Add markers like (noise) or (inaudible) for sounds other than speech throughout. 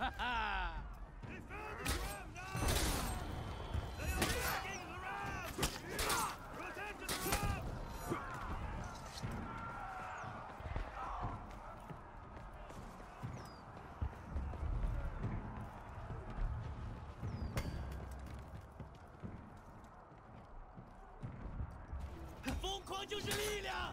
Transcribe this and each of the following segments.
啊 (laughs) 啊疯狂就是力量。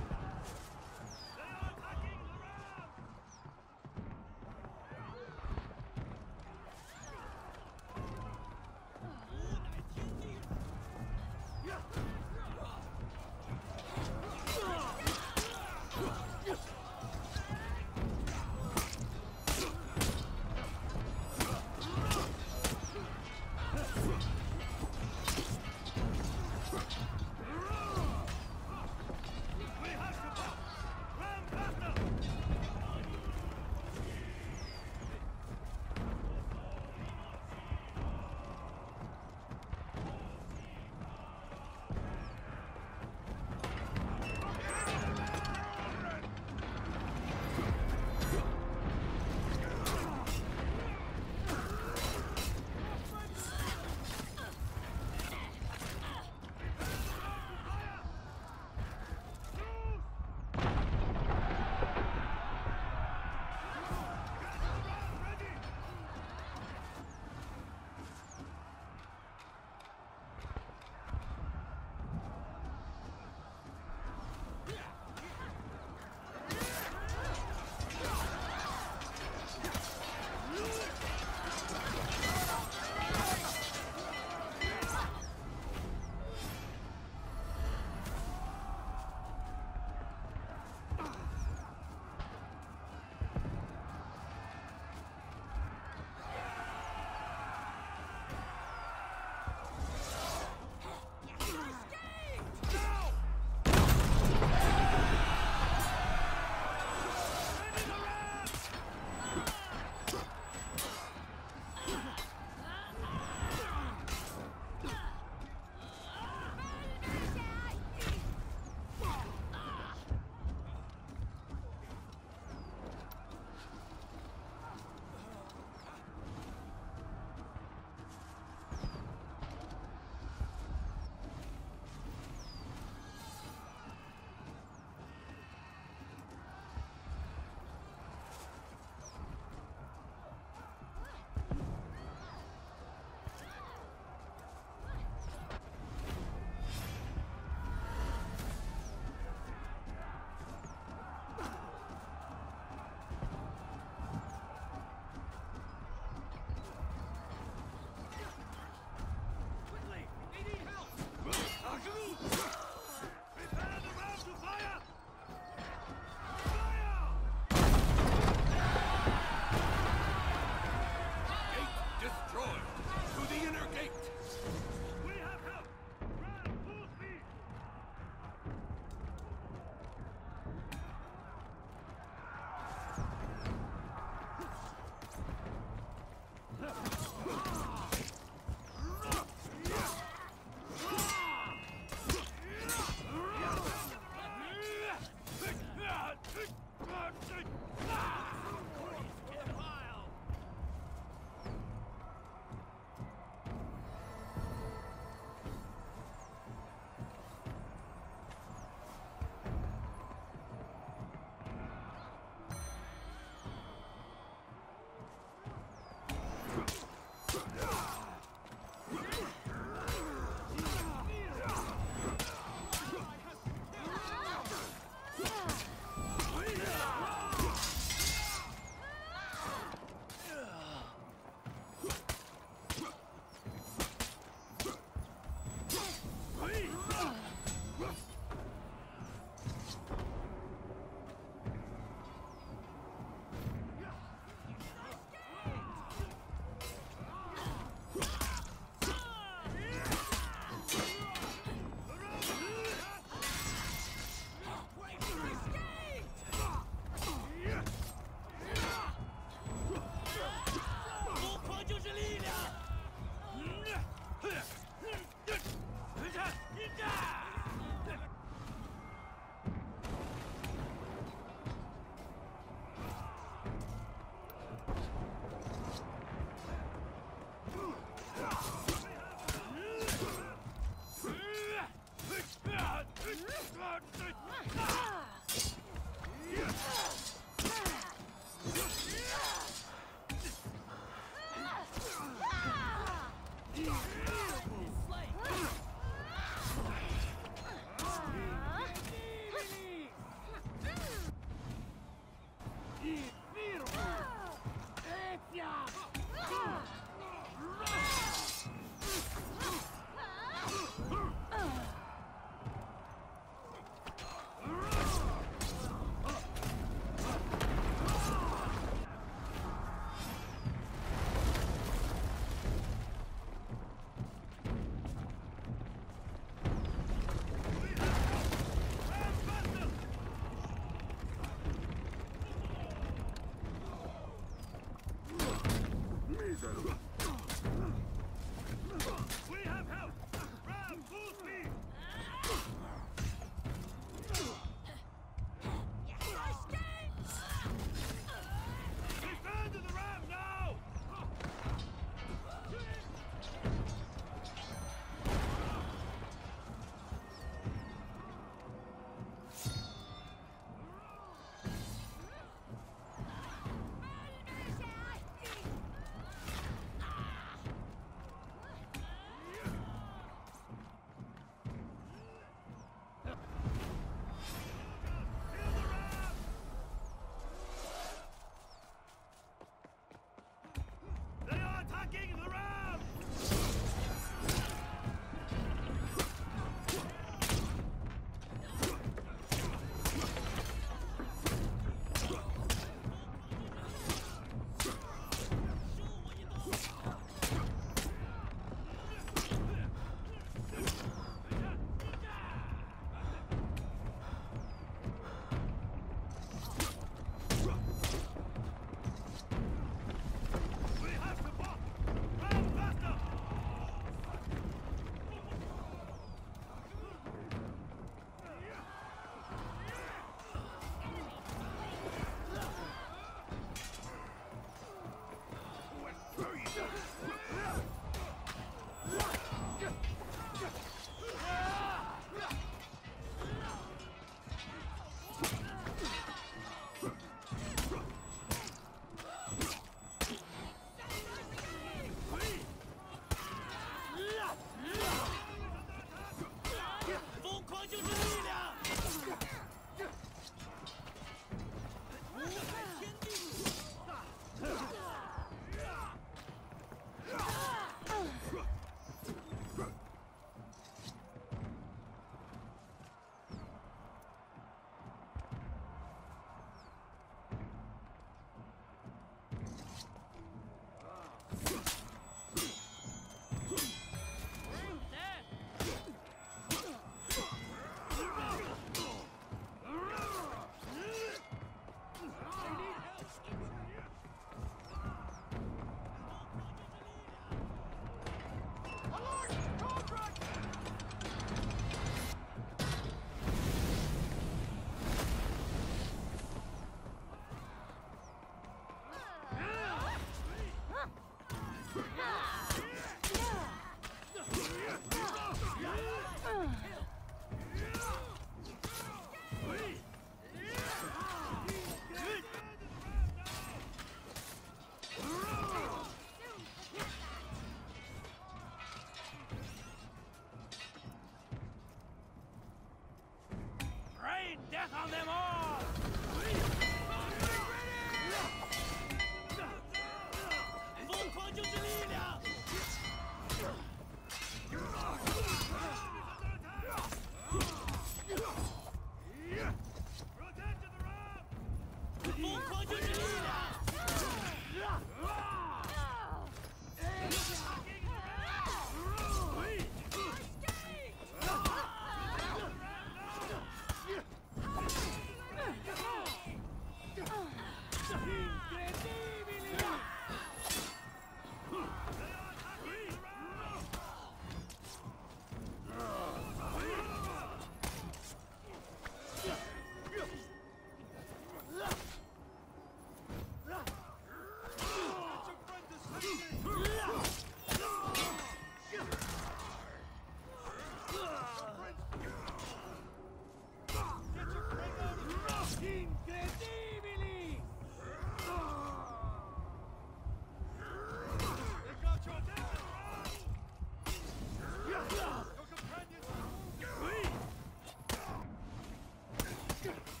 Stop.